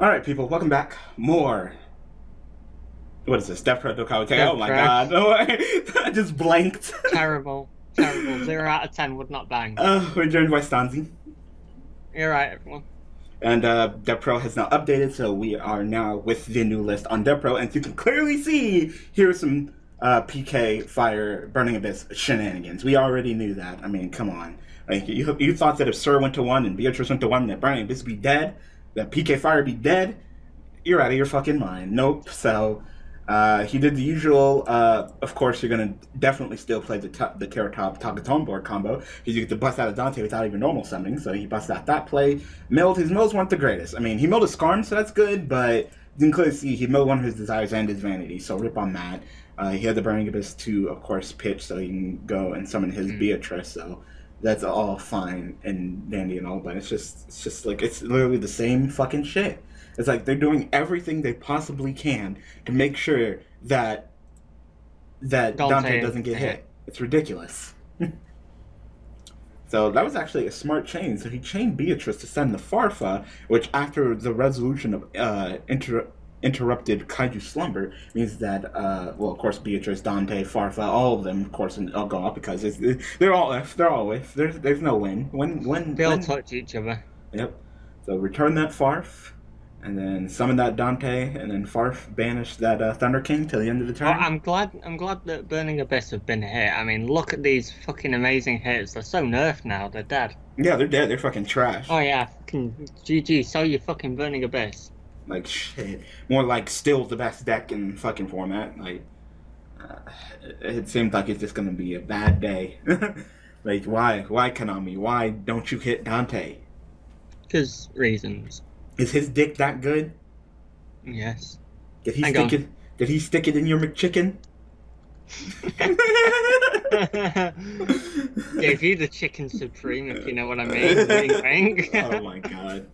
All right, people, welcome back. More. What is this? Dev Pro Dokkawa Death Oh my god. Oh, I just blanked. Terrible. Terrible. Zero out of ten would not bang. Uh, we're joined by Stonzy. You're right, everyone. And uh, Pro has now updated, so we are now with the new list on Dev Pro. And you can clearly see here's some uh, PK Fire Burning Abyss shenanigans. We already knew that. I mean, come on. Like you, you thought that if Sir went to one and Beatrice went to one, that Burning Abyss would be dead, that PK Fire be dead. You're out of your fucking mind. Nope. So uh, he did the usual. Uh, of course, you're gonna definitely still play the t- the Terrortop Taketomborg combo because you get to bust out a Dante without even normal summoning. So he busts out that play. Milled his mills weren't the greatest. I mean, he milled a Scarm, so that's good, but can clearly see he milled one of his desires and his vanity. So rip on that. Uh, he had the Burning Abyss to, of course, pitch so he can go and summon his Beatrice. So that's all fine and dandy and all, but it's just it's just like it's literally the same fucking shit. It's like they're doing everything they possibly can to make sure that that Dante Dante, doesn't get hit. hit. It's ridiculous. so that was actually a smart chain. So he chained Beatrice to send the Farfa, which after the resolution of uh, inter- interrupted Kaiju slumber means that uh, well, of course, Beatrice, Dante, Farfa, all of them, of course, will go up because it's, they're all if they're all if there's there's no win. When when They all touch each other. Yep. So return that Farf, and then summon that Dante, and then Farf banish that uh, Thunder King till the end of the turn. I'm glad. I'm glad that Burning Abyss have been hit. I mean, look at these fucking amazing hits. They're so nerfed now. They're dead. yeah, they're dead. They're fucking trash. Oh yeah, fucking GG. Sell your fucking Burning Abyss. Like shit. More like still the best deck in fucking format. Like uh, it seems like it's just gonna be a bad day. like why? Why Konami? Why don't you hit Dante? Cause reasons. Is his dick that good? Yes. Did he Hang stick on. it? Did he stick it in your McChicken? Gave you the chicken supreme, if you know what I mean. Oh my god.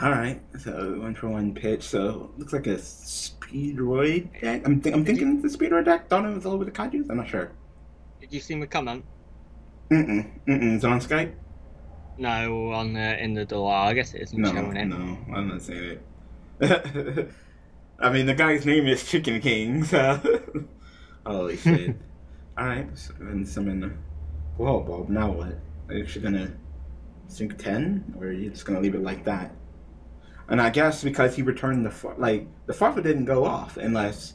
All right, so one for one pitch. So looks like a speedroid deck. I'm, th- I'm thinking it's a speedroid deck. Thought it was all over the kaijus. I'm not sure. Did you see my comment? Mm mm mm. It's on Skype. No, on the in the door. I guess it isn't No, showing it. no, I'm not saying it. I mean, the guy's name is Chicken King. So holy shit. All right, so, and summon the whoa, Bob. Now what? Are you actually gonna sync ten, or are you just gonna leave it like that? And I guess because he returned the like the Farfa didn't go off unless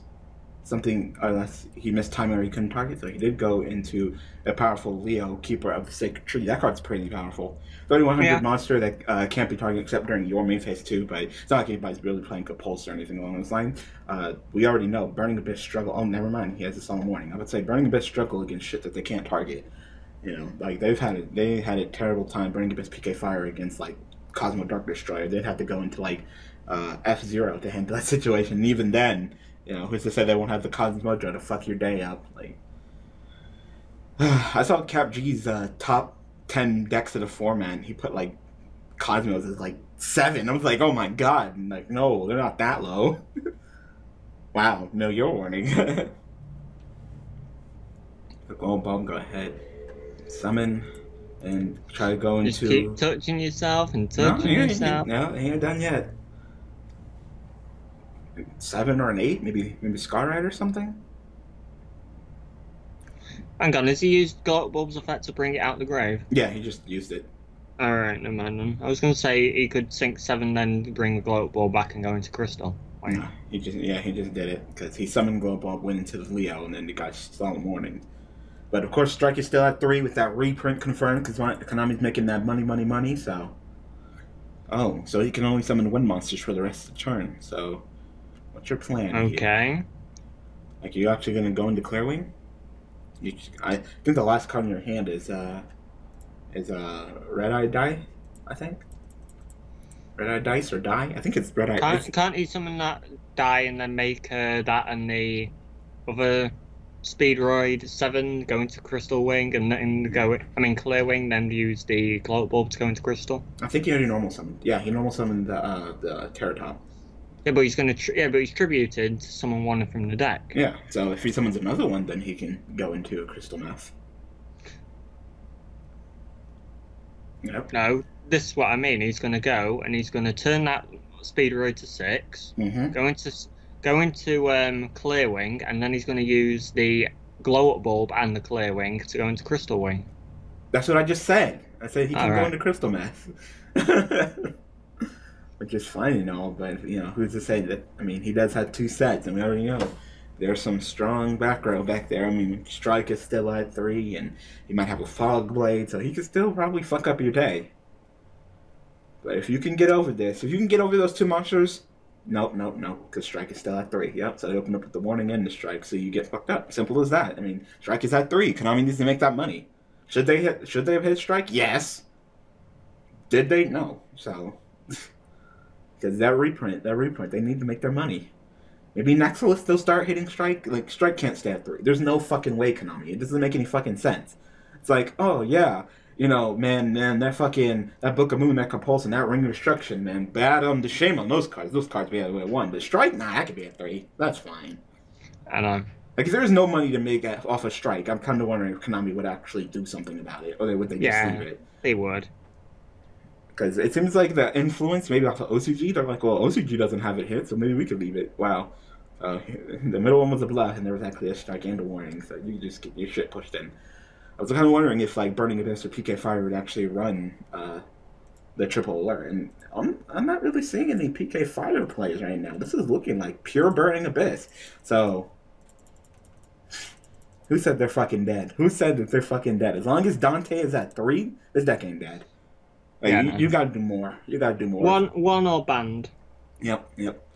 something unless he missed time or he couldn't target. So he did go into a powerful Leo, Keeper of the Sacred Tree. That card's pretty powerful. 3100 Yeah. monster that uh, can't be targeted except during your main phase too. But it's not like anybody's really playing Compulse or anything along those lines. Uh, we already know Burning Abyss struggle. Oh, never mind. He has this on the morning. I would say Burning Abyss struggle against shit that they can't target. You know, like they've had it. They had a terrible time Burning Abyss PK Fire against like Kozmo Dark Destroyer. They'd have to go into like uh, F Zero to handle that situation. And even then, you know, who's to say they won't have the Kozmo to fuck your day up? Like, I saw Cap G's uh, top ten decks of the format. He put like Kozmos as like seven. I was like, oh my god! And, like, no, they're not that low. wow, no, your warning. oh, Bob, go ahead. Summon and try to go Just into. keep touching yourself and touching he ain't- yourself. No, he ain't done yet. Seven or an eight, maybe maybe Scarride or something. Hang on, has he used Glow-Up Bulb's effect to bring it out the grave? Yeah, he just used it. Alright, no mind then. I was gonna say he could sync seven, then bring the Glow-Up Bulb back and go into Crystal. Wait. No, he just yeah he just did it because he summoned Glow Ball, went into the Leo, and then the guy still in the morning. But of course, Strike is still at three with that reprint confirmed because Konami's making that money, money, money. So, oh, so he can only summon wind monsters for the rest of the turn. So, what's your plan? here? Okay. Like, are you actually gonna go into Clearwing? You, I think the last card in your hand is uh is uh Red Eye Die, I think. Red Eye Dice or Die? I think it's Red Eye. Can't, can't he summon that die and then make uh, that and the other Speedroid 7 go into Crystal Wing and then go, I mean Clear Wing, then use the Glow-Up Bulb to go into Crystal? I think he already normal summoned. Yeah, he normal summoned the uh, the Terrortop. Yeah, but he's gonna, tr- yeah, but he's tributed to someone one from the deck. Yeah, so if he summons another one, then he can go into a Crystal Math. Yep. No, this is what I mean. He's going to go and he's going to turn that Speedroid to six, Mm-hmm. go into s- go into um, Clear Wing, and then he's going to use the Glow Up Bulb and the Clear Wing to go into Crystal Wing. That's what I just said. I said he can go into crystal meth. Which is fine and all, but you know, who's to say that I mean he does have two sets and we already know there's some strong back row back there. I mean Strike is still at three and he might have a fog blade, so he could still probably fuck up your day. But if you can get over this, if you can get over those two monsters, nope, nope, nope, because Strike is still at three. Yep, so they open up with the warning and the strike, so you get fucked up. Simple as that. I mean, Strike is at three. Konami needs to make that money. Should they hit? Should they have hit strike? Yes. Did they? No. So, because that reprint, that reprint, they need to make their money. Maybe Nexus they'll start hitting strike. Like strike can't stay at three. There's no fucking way, Konami. It doesn't make any fucking sense. It's like, oh yeah, you know, man, man, that fucking that Book of Moon, that Compulsion, that Ring of Destruction, man, bad um the shame on those cards. Those cards be at one, but strike, nah, that could be at three. That's fine. I don't know. Like, if there's no money to make off a strike, I'm kind of wondering if Konami would actually do something about it, or they would they just Yeah. leave it? They would. Because it seems like the influence maybe off of OCG, they're like, well, OCG doesn't have it hit, so maybe we could leave it. Wow. Uh, the middle one was a bluff, and there was actually a strike and a warning, so you just get your shit pushed in. I was kind of wondering if like Burning Abyss or PK Fire would actually run uh, the triple alert, and I'm I'm not really seeing any PK Fire plays right now. This is looking like pure Burning Abyss. So who said they're fucking dead? Who said that they're fucking dead? As long as Dante is at three, this deck ain't dead. Like, Yeah, you, no. you gotta do more. You gotta do more. One one or banned. Yep, yep.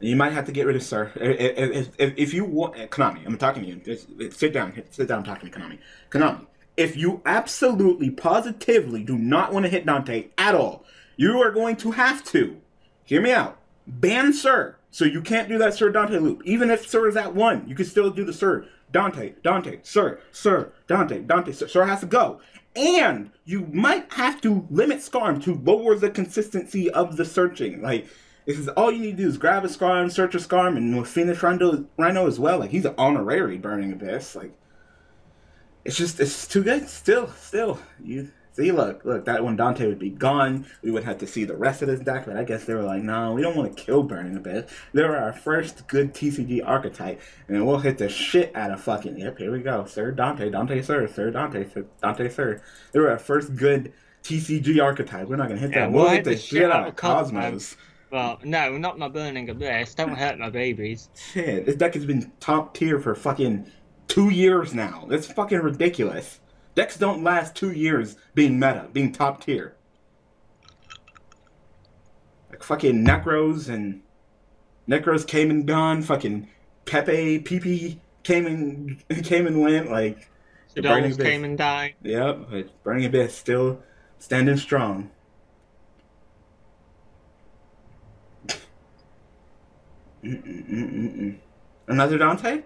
You might have to get rid of Sir. If, if, if, you want, eh, Konami, I'm talking to you. Just, sit down, sit down, I'm talking to Konami. Konami, if you absolutely, positively do not want to hit Dante at all, you are going to have to, hear me out, ban Sir. So you can't do that Sir Dante loop. Even if Sir is at one, you can still do the Sir Dante, Dante, Sir, Sir, Dante, Dante, Sir. Sir has to go. And you might have to limit Scarm to lower the consistency of the searching. Like, this is all you need to do is grab a Scarm, search a Scarm, and with Fiendish Rhino, Rhino as well. Like, he's an honorary Burning Abyss. Like, it's just, it's too good. Still, still. You see, look, look, that one Dante would be gone. We would have to see the rest of this deck, but I guess they were like, no, we don't want to kill Burning Abyss. They're our first good TCG archetype, and we'll hit the shit out of fucking, yep, here we go. Sir Dante, Dante, Sir, Sir Dante, Sir, Dante, Sir. They were our first good TCG archetype. We're not going to hit Yeah, that. we'll We'll hit hit the shit out of Kozmos. Kozmos. Well, no, not my burning abyss. Don't hurt my babies. Shit, this deck has been top tier for fucking two years now. That's fucking ridiculous. Decks don't last two years being meta, being top tier. Like fucking Nekroz and Nekroz came and gone. Fucking Pepe, PP came and came and went. Like, The Burning Abyss. came and died. yep, but Burning Abyss still standing strong. Mm-mm-mm-mm-mm. Another Dante?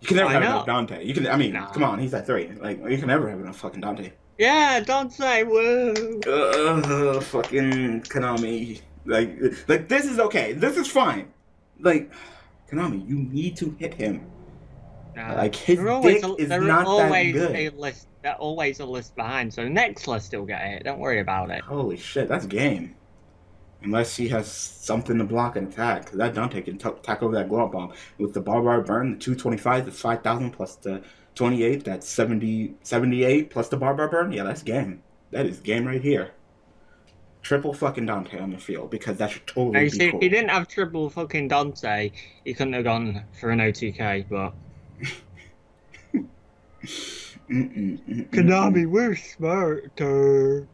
You can never Why have not? enough Dante. You can. I mean, Nah. come on, he's at three. Like, you can never have enough fucking Dante. Yeah, don't say woo. Ugh, fucking Konami. Like, like this is okay. This is fine. Like, Konami, you need to hit him. No. Like, his There always dick a, is not that always good. a list. Always a list behind. So next list will get it. Don't worry about it. Holy shit, that's game. Unless he has something to block an attack. 'cause that Dante can t- attack over that glove bomb. With the barbaric burn, the 225, that's 5,000 plus the 28, that's 70, 78 plus the barbaric burn. Yeah, that's game. That is game right here. Triple fucking Dante on the field because that should totally Now, you be see, cool. if he didn't have triple fucking Dante, he couldn't have gone for an OTK. But Mm-mm, mm-mm, mm-mm. we're smarter.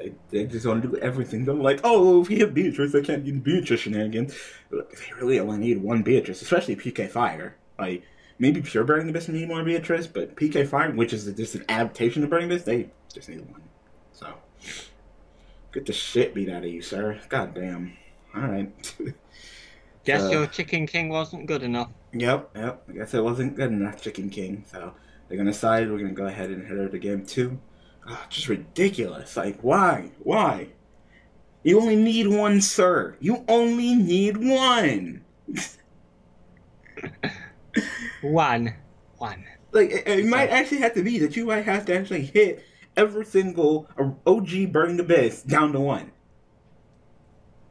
They, they just want to do everything. They're like, oh, if he hit Beatrice, they can't do Beatrice shenanigans. They really only need one Beatrice, especially PK Fire. Like, maybe Pure Burning Abyss need more Beatrice, but PK Fire, which is just an adaptation of Burning Abyss, they just need one. So, get the shit beat out of you, sir. God damn. Alright. Guess Uh, your Chicken King wasn't good enough. Yep, yep. I guess it wasn't good enough, Chicken King. So they're gonna decide we're gonna go ahead and head over to game two. Ah, just ridiculous. Like, why? Why? You only need one, sir. You only need one. One. One. Like, it, it might actually have to be that you might have to actually hit every single OG Burning Abyss down to one.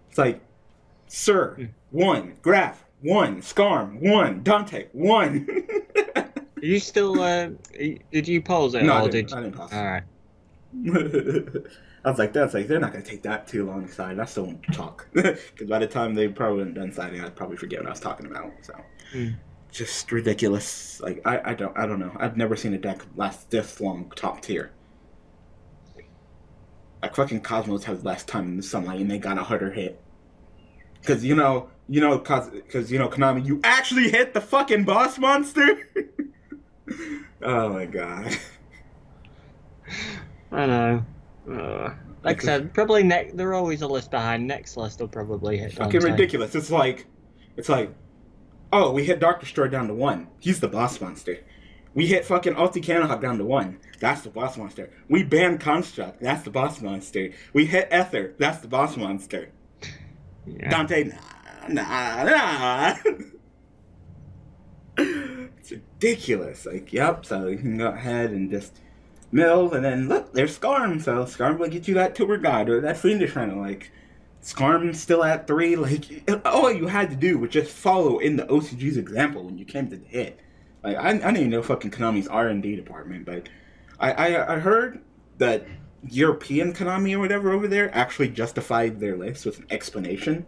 It's like, Sir, Hmm. one. Graff, one. Scarm, one. Dante, one. Are you still? Uh, did you pause it no, I didn't, did? I didn't pause. All right. I was like, that's like they're not gonna take that too long to sign. I still want to talk because by the time they probably been done signing, I'd probably forget what I was talking about. So, Hmm. just ridiculous. Like I, I don't, I don't know. I've never seen a deck last this long top tier. Like fucking Kozmos has less time in the sunlight and they got a harder hit. Cause you know, you know, cause, cause you know, Konami, you actually hit the fucking boss monster. oh my god. I know. Uh, like I said, probably next. They're always a list behind. Next list will probably hit. fucking ridiculous. It's like, it's like, oh, we hit Dark Destroyer down to one. He's the boss monster. We hit fucking Ulti Cannonhawk down to one. That's the boss monster. We banned Construct. That's the boss monster. We hit Ether. That's the boss monster. Yeah. Dante, nah, nah, nah. it's ridiculous. Like, yep. So you can go ahead and just mill, and then look, there's Scarm. So Scarm will get you that Tour Guide or that Fiendish Rhino. Like, Scarm's still at three. Like, all you had to do was just follow in the OCG's example when you came to the hit. Like, I, I didn't even know fucking Konami's R and D department, but I, I I heard that European Konami or whatever over there actually justified their list with an explanation.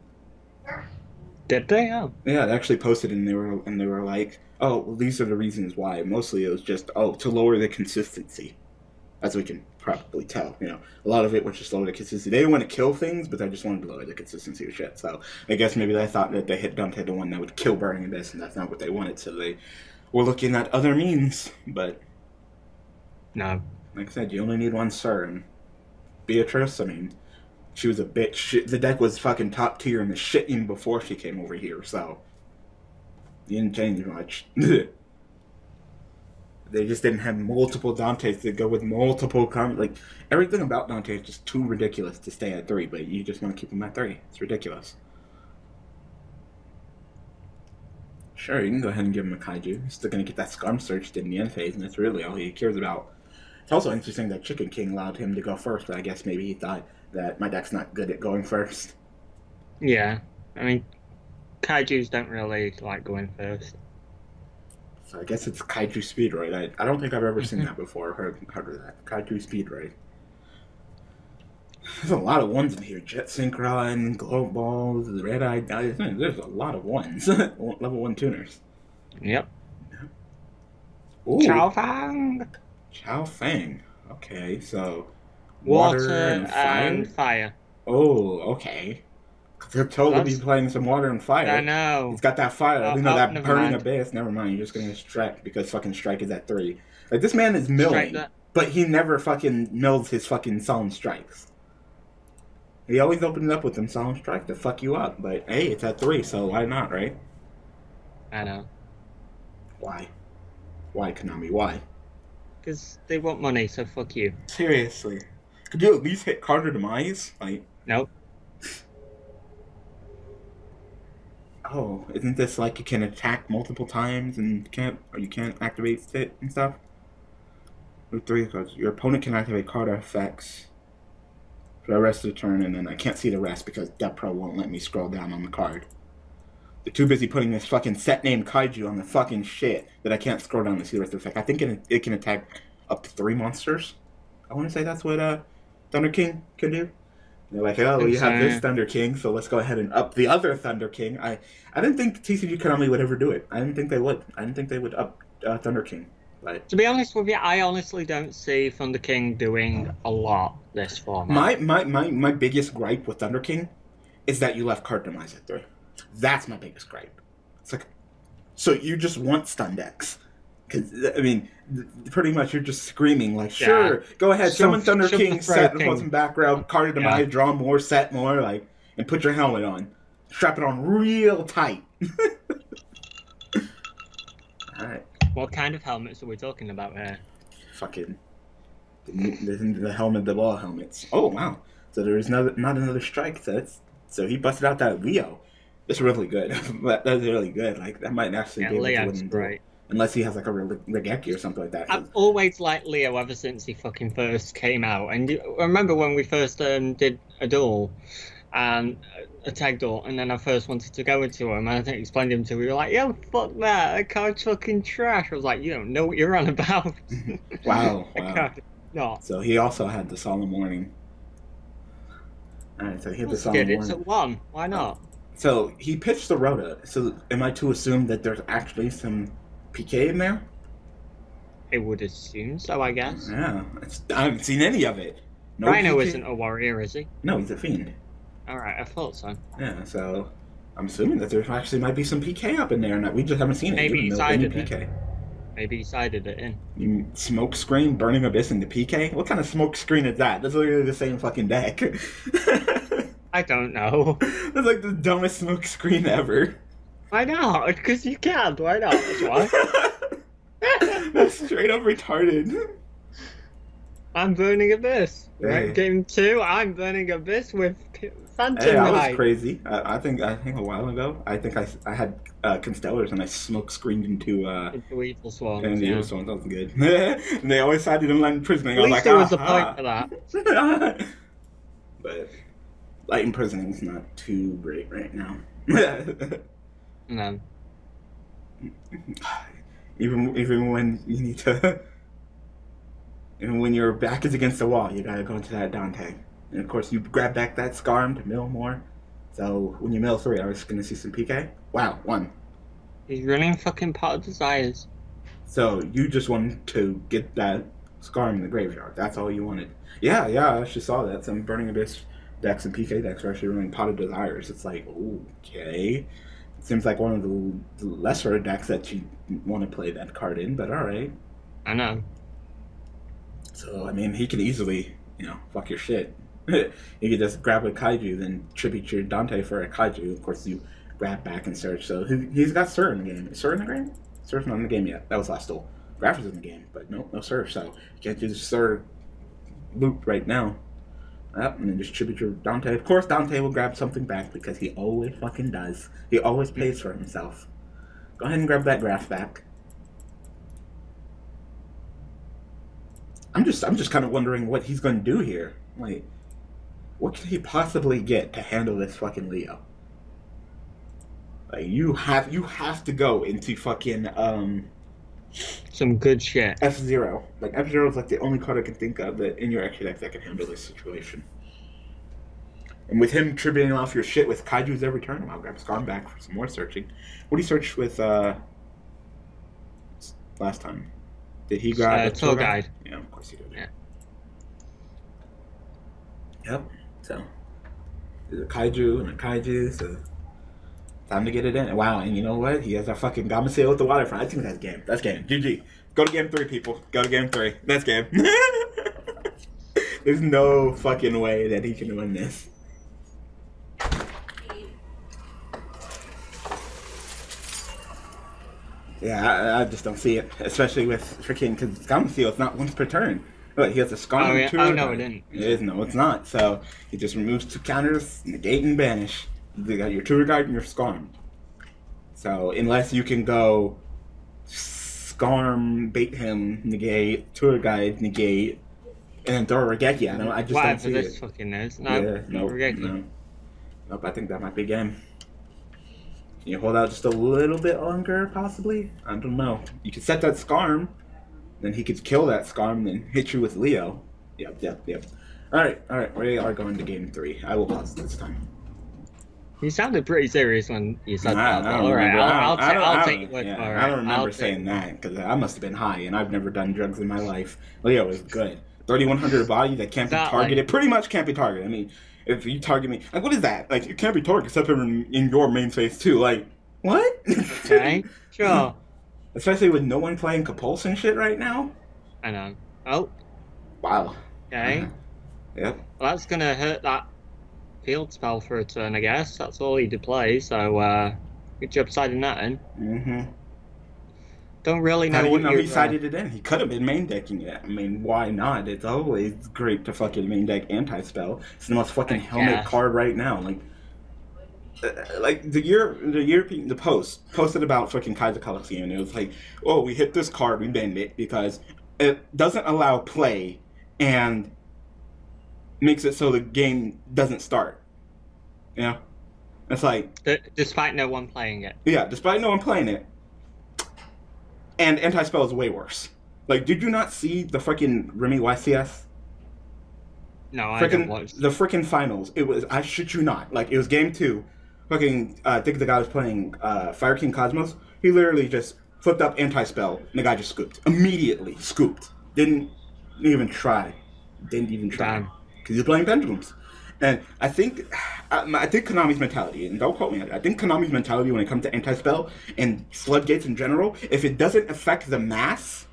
Did they? Oh. Yeah, they actually posted and they were and they were like, "Oh, well, these are the reasons why." Mostly, it was just oh to lower the consistency, as we can probably tell. You know, a lot of it was just lower the consistency. They didn't want to kill things, but they just wanted to lower the consistency of shit. So I guess maybe they thought that they hit Dante the one that would kill Burning Abyss, and that's not what they wanted. So they were looking at other means. But No. like I said, you only need one Sir and Beatrice. I mean, she was a bitch. She, the deck was fucking top tier in the shit even before she came over here. So you didn't change much. they just didn't have multiple Dantes to go with multiple com. Like everything about Dante is just too ridiculous to stay at three. But you just want to keep him at three. It's ridiculous. Sure, you can go ahead and give him a kaiju. He's still gonna get that Scarm searched in the end phase, and that's really all he cares about. It's also interesting that Chicken King allowed him to go first, but I guess maybe he thought that my deck's not good at going first. Yeah. I mean, kaiju's don't really like going first. So I guess it's Kaiju Speedroid. I, I don't think I've ever seen mm-hmm. that before. Heard heard of that Kaiju Speed Speedroid. There's a lot of ones in here. Jet Synchron, Glow Balls, Red Eye. There's a lot of ones. Level one tuners. Yep. Ooh, Chow Fang. Chow Fang. Okay, so Water, and fire. and fire. Oh, okay. They're totally be playing some water and fire. I know. He's got that fire. Oh, you know oh, that burning mind. abyss. Never mind. You're just gonna strike because fucking strike is at three. Like this man is milling, but he never fucking mills his fucking solemn strikes. He always opens up with them solemn strike to fuck you up. But hey, it's at three, so why not, right? I know. Why? Why Konami? Why? Because they want money, so fuck you. Seriously, could you at least hit Card of Demise? Like, Nope. Oh, isn't this like you can attack multiple times and can't, or you can't activate it and stuff? With three cards, your opponent can activate card effects for the rest of the turn, and then I can't see the rest because Dev Pro won't let me scroll down on the card. They're too busy putting this fucking set name kaiju on the fucking shit that I can't scroll down to see the rest of the effect. I think it, it can attack up to three monsters. I want to say that's what uh, Thunder King can do. They're like, oh, you have this Thunder King, so let's go ahead and up the other Thunder King. I, I didn't think TCG Konami would ever do it. I didn't think they would. I didn't think they would up uh, Thunder King. But To be honest with you, I honestly don't see Thunder King doing a lot this format. my, my, my, my biggest gripe with Thunder King is that you left card demise at three. That's my biggest gripe. It's like, so you just want stun decks. Because, I mean, pretty much you're just screaming, like, Yeah. sure, go ahead, Shove- summon Thunder King, set, King. some background, card demise, Yeah. draw more, set more, like, and put your helmet on. Strap it on real tight. Alright, What kind of helmets are we talking about here? fucking. The, the, the helmet, the ball helmets. Oh, wow. So there is not, not another strike, so, so he busted out that Leo. It's really good. that's really good. Like, that might actually Yeah, be able to win the duel. great. Unless he has like a Raigeki or something like that. I've always liked Leo ever since he fucking first came out. And I remember when we first um, did a duel, and a tag duel, and then I first wanted to go into him, and I think explained him to him. We were like, "Yo, fuck that! That card's fucking trash." I was like, "You don't know what you're on about." wow. wow. Not. So he also had the solemn warning. All right, so he had the solemn warning. It's at one. Why not? So he pitched the Rota. So am I to assume that there's actually some PK in there? I would assume so. I guess. Yeah, I haven't seen any of it. No Rhino PK. isn't a warrior, is he? No, he's a fiend. All right, I thought so. Yeah, so I'm assuming that there actually might be some PK up in there, and that we just haven't seen it. Maybe he sided PK. it. Maybe he sided it in. You smoke screen, burning abyss into PK. What kind of smoke screen is that? That's literally the same fucking deck. I don't know. That's like the dumbest smoke screen ever. Why not? Because you can't. Why not? That's why. That's straight up retarded. I'm burning abyss. Right, game two. I'm burning abyss with Phantom hey, that was crazy. I, I, think I think a while ago. I think I, I had uh, Constellars and I smoke screened into uh into Evilswarms. And yeah. Evilswarms. That was good. and they always sided in Light Imprisoning. At I was like, there was a point for that. but Light Imprisoning is not too great right now. No. Even even when you need to and when your back is against the wall, you gotta go into that Dante. And of course, you grab back that Scarm to mill more. So when you mill three, I was gonna see some PK. Wow, one. He's running fucking pot of desires. So you just wanted to get that Scarm in the graveyard. That's all you wanted. Yeah, yeah, I actually saw that. Some Burning Abyss decks and PK decks are actually running Pot of Desires. It's like, okay. Seems like one of the, lesser decks that you want to play that card in, but alright. I know. So I mean, he could easily, you know, fuck your shit. you could just grab a kaiju, then tribute your Dante for a kaiju. Of course, you grab back and search. So he, has got Sir in the game. Is Sir in the game? Sir's not in the game yet. That was last duel. Graff is in the game, but no, no Sir. So you can't do the Sir loop right now. Yep, and then just tribute your Dante. Of course, Dante will grab something back because he always fucking does. He always pays for himself. Go ahead and grab that Graff back. I'm just I'm just kind of wondering what he's going to do here. Like, what can he possibly get to handle this fucking Leo? Like, you have you have to go into fucking um some good shit. F Zero. Like F Zero is like the only card I can think of that in your extra deck that can handle this situation. And with him tributing off your shit with kaiju's every turn, I'll grab Scarm back for some more searching. What did he search with uh last time? Did he grab uh, a tour guide? guide? Yeah, of course he did. Yeah. Yep. So there's a kaiju and a kaiju, so time to get it in. Wow, and you know what? He has a fucking Gameciel with the waterfront. I think that's game. That's game. GG. Go to game three, people. Go to game three. That's game. There's no fucking way that he can win this. Yeah, I, I, just don't see it, especially with freaking because Gameciel it's not once per turn. But he has a scar. Oh, yeah. oh no, it didn't. It is no, it's not. So he just removes two counters, negate and banish. You got your Tour Guide and your Scarm. So unless you can go Scarm, bait him, negate, Tour Guide, negate, and then throw a Raigeki at him, I just don't see this it. fucking is. No, yeah, no, no. Nope, I think that might be game. Can you hold out just a little bit longer, possibly? I don't know. You could set that Scarm, then he could kill that Scarm, then hit you with Leo. Yep, yep, yep. Alright, alright, we are going to game three. I will pause this time. You sounded pretty serious when you said that. All right, I'll, I'll, I'll, I'll take it. Yeah, right. I don't remember saying that because I must have been high, and I've never done drugs in my life. Leo is good. 3100 body that can't be targeted. Like... Pretty much can't be targeted. I mean, if you target me, like, what is that? Like, you can't be targeted except in, in your main phase too. Like, what? Okay, sure. Especially with no one playing compulsion shit right now. I know. Oh. Wow. Okay. Uh, yep. Well, that's gonna hurt that field spell for a turn, I guess. That's all he did play. So, uh, good job siding that in. Mm-hmm. Don't really know How what know he sided it in. He could have been main decking it. I mean, why not? It's always great to fucking main deck anti spell. It's the most fucking helmet card right now. Like, uh, like the year the European the post posted about fucking Kaiser Coliseum and it was like, oh, we hit this card, we bend it because it doesn't allow play and makes it so the game doesn't start. You know? It's like D- despite no one playing it. yeah, despite no one playing it. And anti spell is way worse. Like, did you not see the freaking Remy YCS? No, I don't watch. the freaking finals. It was I shit you not. Like it was game two. Fucking uh, I think the guy was playing uh, Fire King Kozmos. He literally just flipped up anti spell and the guy just scooped. Immediately scooped. Didn't even try. Didn't even try. Damn. Because he's playing pendulums. And I think I, I think Konami's mentality, and don't quote me on it, I think Konami's mentality when it comes to anti spell and floodgates in general, if it doesn't affect the mass,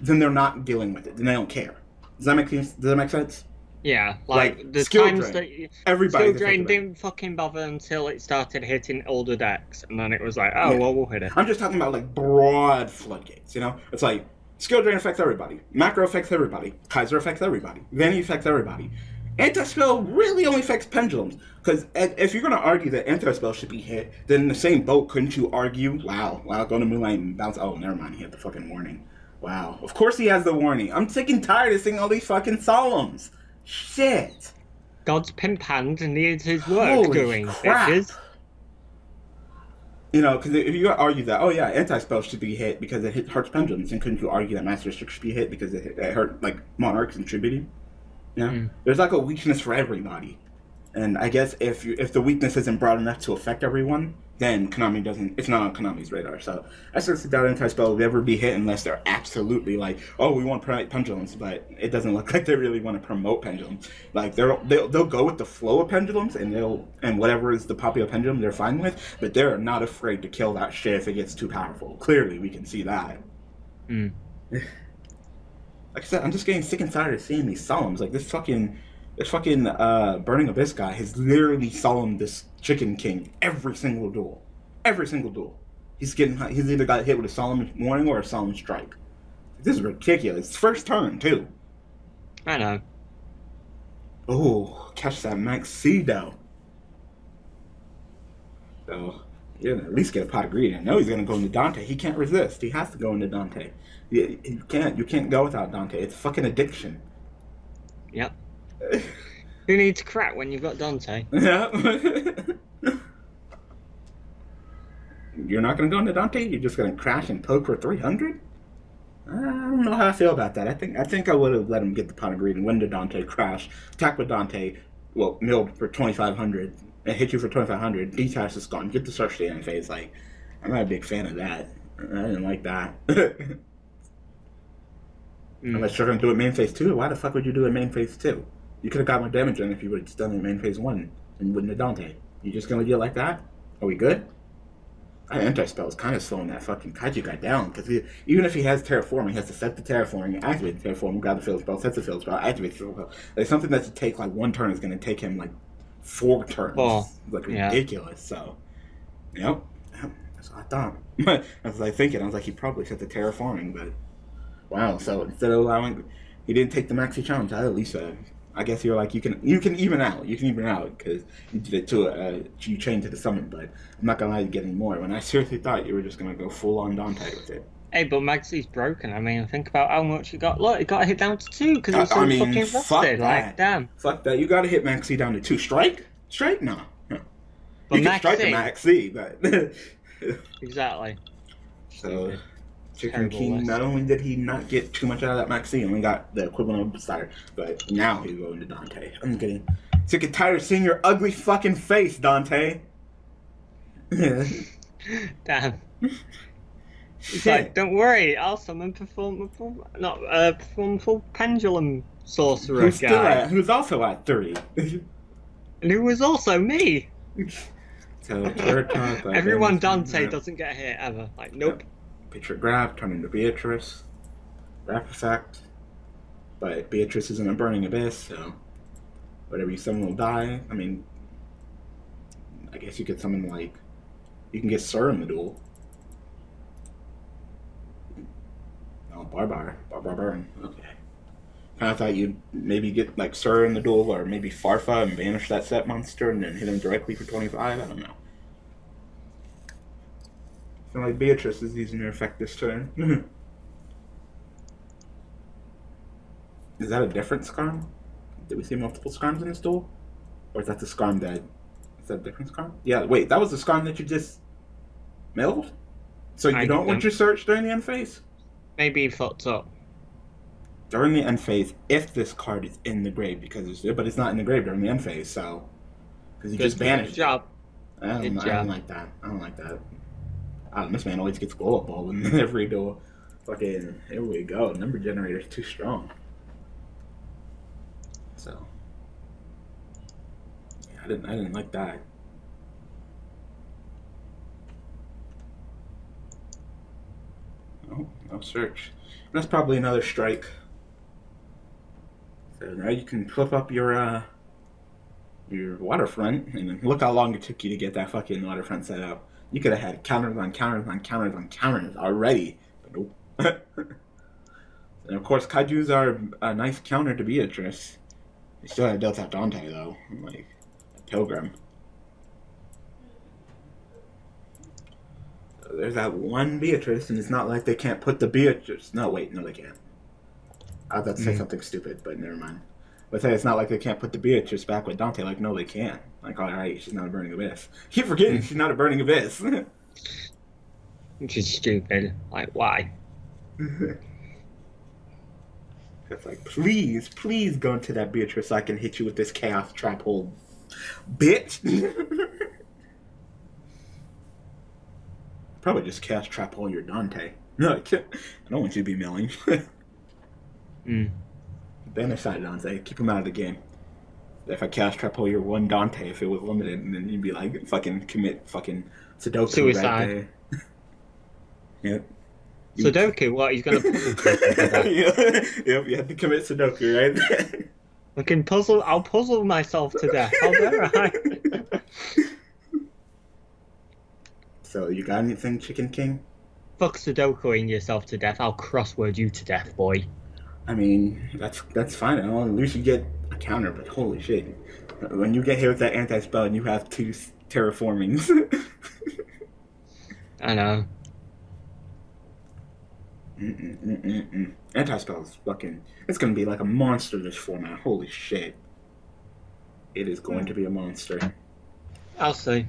then they're not dealing with it. Then they don't care. Does that make sense? Does that make sense? Yeah, like, Like, the skill times drain. that you, Everybody. skill drain didn't fucking bother until it started hitting older decks, and then it was like, oh Yeah. well, we'll hit it. I'm just talking about like broad floodgates. You know, it's like skill drain affects everybody, macro affects everybody, Kaiser affects everybody, Vanny affects everybody. Anti-spell really only affects pendulums because if you're going to argue that anti-spell should be hit, then in the same boat, couldn't you argue? Wow, wow, go to Moonlight and bounce. Oh, never mind, he had the fucking warning. Wow, of course he has the warning. I'm sick and tired of seeing all these fucking solemns. Shit. God's pimp hand needs his work Holy doing, crap. bitches. You know, because if you argue that, oh yeah, anti-spell should be hit because it hit, hurts pendulums, and couldn't you argue that Mask of Restrict should be hit because it, hit- it hurt like monarchs and tributing? Know, Mm. there's like a weakness for everybody, and I guess if you if the weakness isn't broad enough to affect everyone, then Konami doesn't. It's not on Konami's radar. So I still see that anti-spell will never be hit unless they're absolutely like, oh, we want to promote pendulums, but it doesn't look like they really want to promote pendulums. Like they're they'll, they'll go with the flow of pendulums and they'll and whatever is the popular pendulum they're fine with, but they're not afraid to kill that shit if it gets too powerful. Clearly, we can see that. Mm. Like I said, I'm just getting sick and tired of seeing these solemns. Like this fucking, this fucking uh, Burning Abyss guy has literally solemn this Chicken King every single duel, every single duel. He's getting, he's either got hit with a solemn warning or a solemn strike. This is ridiculous. First turn too. I know. Oh, catch that Max C though. So you at least get a pot of greed. I know he's gonna go into Dante. He can't resist. He has to go into Dante. You, you can't. You can't go without Dante. It's fucking addiction. Yep. Who needs crack when you've got Dante? Yeah. You're not gonna go into Dante. You're just gonna crash and poke for three hundred. I don't know how I feel about that. I think I think I would have let him get the pot of greed and win to Dante, crash, attack with Dante, well, mill for twenty five hundred, and hit you for twenty five hundred. Detach is gone. Get the search data in phase. Like, I'm not a big fan of that. I didn't like that. Mm. Unless you're gonna do it main phase two, why the fuck would you do it main phase two? You could have got more damage in if you would have just done it main phase one and wouldn't have Dante. You just gonna it like that? Are we good? That anti spell is kind of slowing that fucking kaiju guy down because even if he has terraforming, he has to set the terraforming, activate the terraforming, grab the field spell, set the field spell, activate the field spell. Like something that should take like one turn is gonna take him like four turns. Oh, like yeah. ridiculous. So, yep, yep, that's what I thought. As I was like thinking, I was like, he probably set the terraforming, but wow. So instead of allowing, he didn't take the maxi challenge. I at least, uh, I guess you're like you can you can even out. You can even out because you did it to uh, you chained to the summit. But I'm not gonna lie, you get any more. When I seriously thought you were just gonna go full on Dante with it. Hey, but Magsy's broken. I mean, think about how much it got. Look, it got hit down to two because I- it's so I mean, fucking fuck rusted. that. Like, damn. Fuck that. You gotta hit Maxi down to two. Strike? Strike? No. no. But you can strike the Maxi- Maxi, but Exactly. so. Chicken King, list. not only did he not get too much out of that Maxi, he only got the equivalent of Besire, but now he's going to Dante. I'm getting sick and tired of seeing your ugly fucking face, Dante. Yeah. Damn. He's like, don't worry, I'll summon perform, perform not uh, Performapal pendulum sorcerer Who's still guy, at, who's also at three. and who was also me. so, Everyone Dante doesn't get hit ever. Like, nope. Picture grab, turn into Beatrice. Wrap effect. But Beatrice is in a burning abyss, so whatever you summon will die. I mean, I guess you could summon like you can get Sir in the duel. Oh, Barbar, Barbar burn. Okay. Kind of thought you'd maybe get like Sir in the duel, or maybe Farfa and banish that set monster and then hit him directly for 25. I don't know. I feel like Beatrice is using her effect this turn. is that a different Scarm? Did we see multiple Scarms in this duel? Or is that the Scarm that. Is that a different Scarm? Yeah, wait, that was the Scarm that you just milled? So you I don't want don't- your search during the end phase? Maybe he fucked up. during the end phase if this card is in the grave because it's but it's not in the grave during the end phase so because you Good just banished Good job. it. I don't, Good I don't job. like that I don't like that This man always gets Glow-Up Bulb in every door. fucking here we go. Number generator's too strong. So. Yeah I didn't I didn't like that. Oh no search. That's probably another strike. So now you can flip up your uh your waterfront and look how long it took you to get that fucking waterfront set up. You could have had counters on counters on counters on counters already, but nope. and of course, kaiju's are a nice counter to Beatrice. You still have dealt out Dante though, like a pilgrim. So there's that one Beatrice, and it's not like they can't put the Beatrice. No, wait, no, they can't. I was about to say Mhm. something stupid, but never mind. But say it's not like they can't put the Beatrice back with Dante. Like, no, they can't. Like, all right, she's not a burning abyss. Keep forgetting she's not a burning abyss. Which is stupid. Like, why? it's like, please, please go into that Beatrice so I can hit you with this chaos trap hole, bitch. Probably just chaos trap hole your Dante. No, I can't- I don't want you to be milling. Mm. Banish that Dante. Keep him out of the game. If I cast trap hole your one Dante, if it was limited, and then you'd be like, fucking commit fucking Sudoku Suicide. right there. yep. Sudoku, what? He's gonna puzzle people to death. yep, you have to commit Sudoku right there. I can puzzle. I'll puzzle myself to death. How dare I? so, you got anything, Chicken King? Fuck Sudokuing yourself to death. I'll crossword you to death, boy. I mean, that's that's fine. At least you get a counter, but holy shit. When you get hit with that anti spell and you have two terraformings. I know. Mm-mm-mm-mm-mm. Anti-spell is fucking. It's gonna be like a monster this format. Holy shit! It is going to be a monster. I'll see.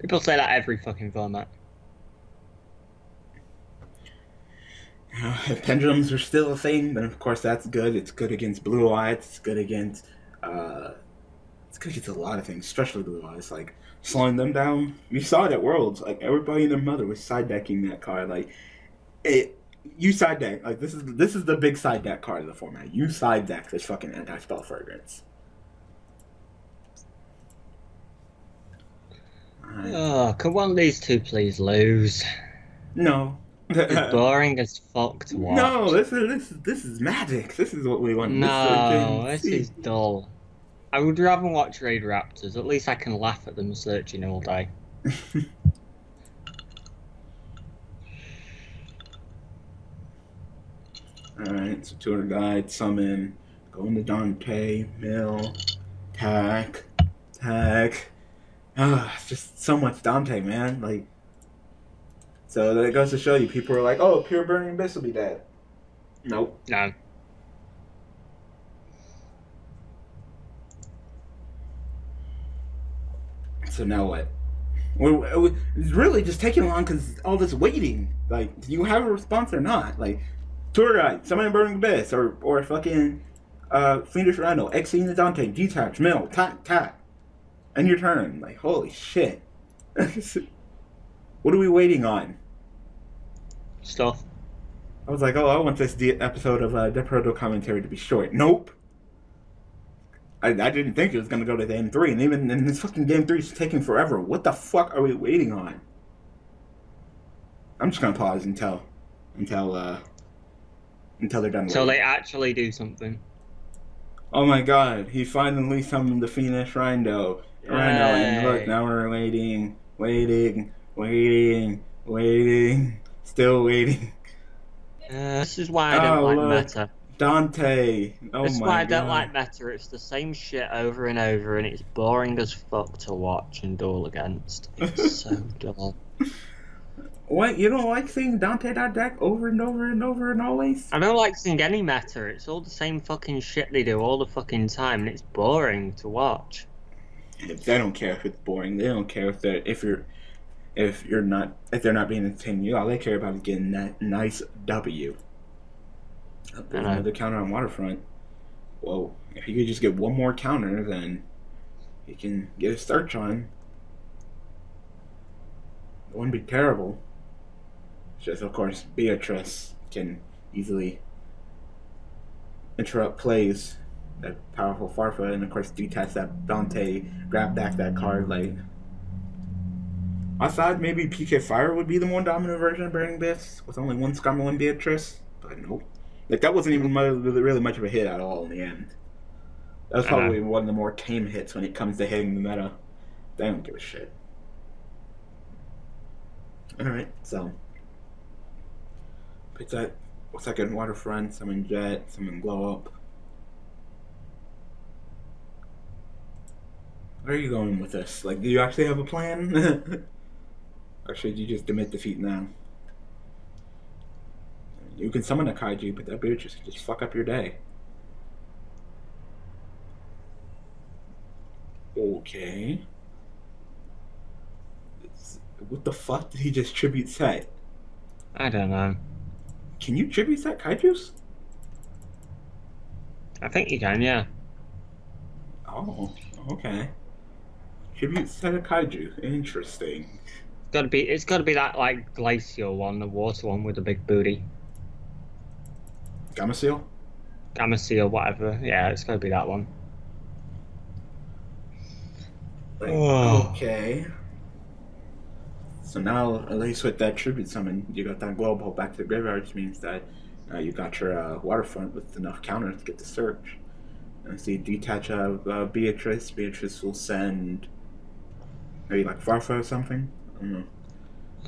People say that every fucking format. Pendulums are still a thing, but of course that's good. It's good against blue eyes. It's good against. Uh, it's good against a lot of things, especially blue eyes. Like slowing them down. You saw it at Worlds. Like everybody and their mother was side decking that card. Like it. You side deck. Like this is this is the big side deck card of the format. You side deck this fucking anti-spell fragrance. Alright. Oh, can one of these two please lose? No. It's boring as fuck to watch. no, this is this is this is magic. This is what we want. No, This this is- is dull. I would rather watch Raid Raptors. At least I can laugh at them searching all day. Alright, so tour guide, summon, go into Dante, mill, tack, tack. Ah, it's just so much Dante, man. Like, so that goes to show you, people are like, oh, pure burning abyss will be dead. Nope. No. So now what? Well, It's really just taking long because all this waiting. Like, do you have a response or not? Like, tour guide, summon burning abyss, or or fucking uh, fiendish rhino, Xing the Dante, detach, mill, tack, tack, and your turn. Like, holy shit! what are we waiting on? Stuff. I was like, oh, I want this de- episode of uh, Deproto commentary to be short. Nope. I, I didn't think it was gonna go to the M three, and even and this fucking game three is taking forever. What the fuck are we waiting on? I'm just gonna pause until until uh until they're done. Until they actually do something. Oh my god, he finally summoned the Fiendish Rhino. Rhino, and look, now we're waiting, waiting, waiting, waiting, still waiting. Uh, this is why I don't Oh, like look. meta. Dante. Oh This is my why I don't like meta. It's the same shit over and over, and it's boring as fuck to watch and duel against. It's so dull. What? You don't like seeing Dante that deck over and over and over and always? I don't like seeing any meta. It's all the same fucking shit they do all the fucking time, and it's boring to watch. They don't care if it's boring. They don't care if they're if you're if you're not if they're not being entertaining you. All they care about is getting that nice W. There's another counter on waterfront. Whoa! If he could just get one more counter, then he can get a search on. It wouldn't be terrible. It's just, of course, Beatrice can easily interrupt plays that powerful Farfa, and of course detach that Dante, grab back that card. Like, I thought maybe PK Fire would be the more dominant version of Burning Abyss with only one Scarm and Beatrice, but nope. Like that wasn't even really much of a hit at all in the end. That was Uh-huh. probably one of the more tame hits when it comes to hitting the meta. They don't give a shit. All right, so pick that. second? Waterfront, summon Jet, summon Glow Up. Where are you going with this? Like, do you actually have a plan? or should you just admit defeat now? You can summon a kaiju, but that beard just just fuck up your day. Okay. It's- What the fuck did he just tribute set? I don't know. Can you tribute set kaijus? I think you can, yeah. Oh, okay. Tribute set a kaiju. Interesting. It's gotta be. It's gotta be that like glacial one, the water one with the big booty, Gameciel? gamma seal, whatever. Yeah, it's gotta be that one. Like, Oh. Okay. So now, at least with that tribute summon, you got that global back to the graveyard, which means that uh, you got your uh, waterfront with enough counters to get the search. And so you detach uh, uh, Beatrice. Beatrice will send maybe like Farfa or something. I.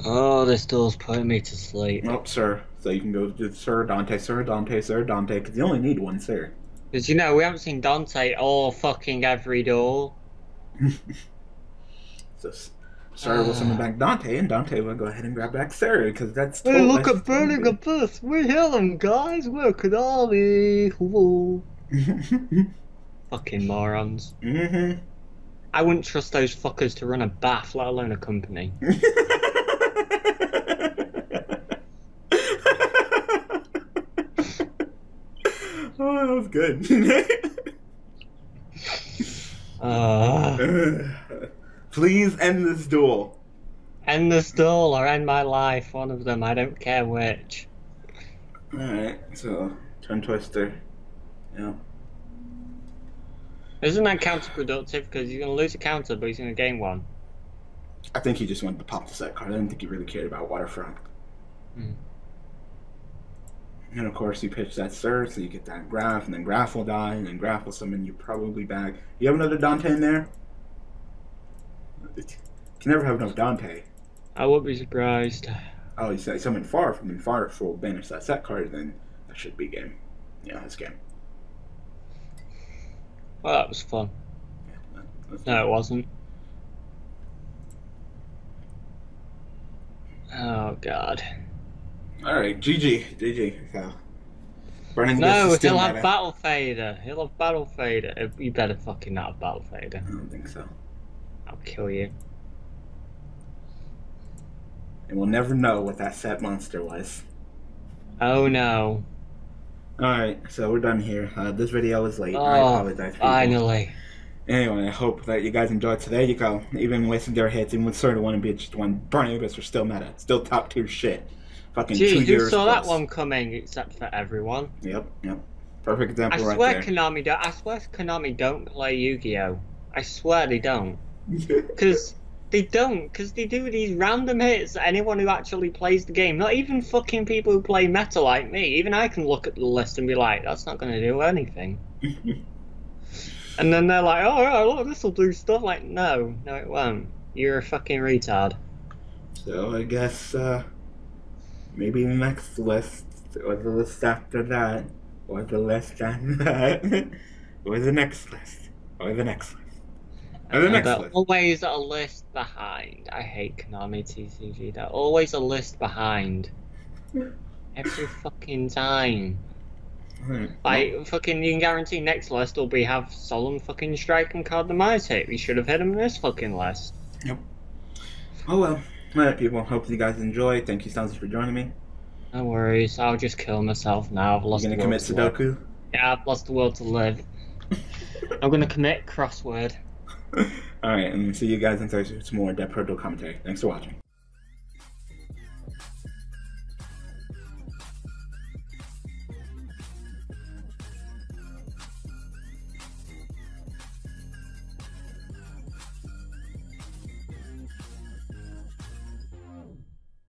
Oh, this duel's putting me to sleep. Nope, Cir. So you can go to Cir Dante, Cir Dante, Cir Dante, because you only need one Cir. Because you know we haven't seen Dante all fucking every duel. So S- Cir will summon back Dante, and Dante will go ahead and grab back Cir, because that's. Hey, look at Burning totally- Abyss! We hit them, guys! We're Konami! Whoa. Fucking morons. mm-hmm. I wouldn't trust those fuckers to run a bath, let alone a company. oh, that was good. Uh, Please end this duel. end this duel or end my life, one of them, I don't care which. Alright, so turn twister. Yeah. Isn't that counterproductive? Because he's going to lose a counter, but he's going to gain one. I think he just wanted to pop the set card. I didn't think he really cared about Waterfront. Hmm. And of course, you pitch that Cir, so you get that Graff, and then Graff will die, and then Graff will summon you probably back. You have another Dante in there? You can never have enough Dante. I would be surprised. Oh, you say summon Farfa then Far will banish that set card, then that should be game. Yeah, that's game. Well, that was fun. Yeah, No, it wasn't. Oh, God. Alright, GG. GG. So, Burning No, he'll have. Battle Fader. He'll have Battle Fader. Uh, You better fucking not have Battle Fader. I don't think so. I'll kill you. And we'll never know what that set monster was. Oh no. Alright, so we're done here. Uh, this video is late. I Oh, apologize. people. finally. Anyway, I hope that you guys enjoyed today. You go, even with their hits, even with sort of one just one, Burning Abyss are still meta. Still top tier shit. Fucking two Gee, who years saw that one coming except for everyone? Yep, yep. Perfect I example right swear there. Konami don't. I swear Konami don't play Yu-Gi-Oh. I swear they don't. Because they don't. Because they do these random hits. that Anyone who actually plays the game, not even fucking people who play meta like me. Even I can look at the list and be like, that's not going to do anything. And then they're like, oh, yeah, look, this will do stuff. Like, no, no, it won't. You're a fucking retard. so I guess uh, maybe the next list or the list after that, or the list after that, or the next list, or the next list. Or the next they're always a list behind. I hate Konami TCG. They're always a list behind. Every fucking time. Alright, Like, fucking, you can guarantee next list will be have Solemn fucking Strike and Card of Demise hit. We should have hit him in this fucking list. Yep. Oh well. Alright, people. Hope you guys enjoy. Thank you so much for joining me. No worries, I'll just kill myself now. I've lost. You lost gonna the commit to live. Sudoku? Yeah, I've lost the world to live. I'm gonna commit crossword. Alright, and see you guys in some more Dev Pro commentary. Thanks for watching.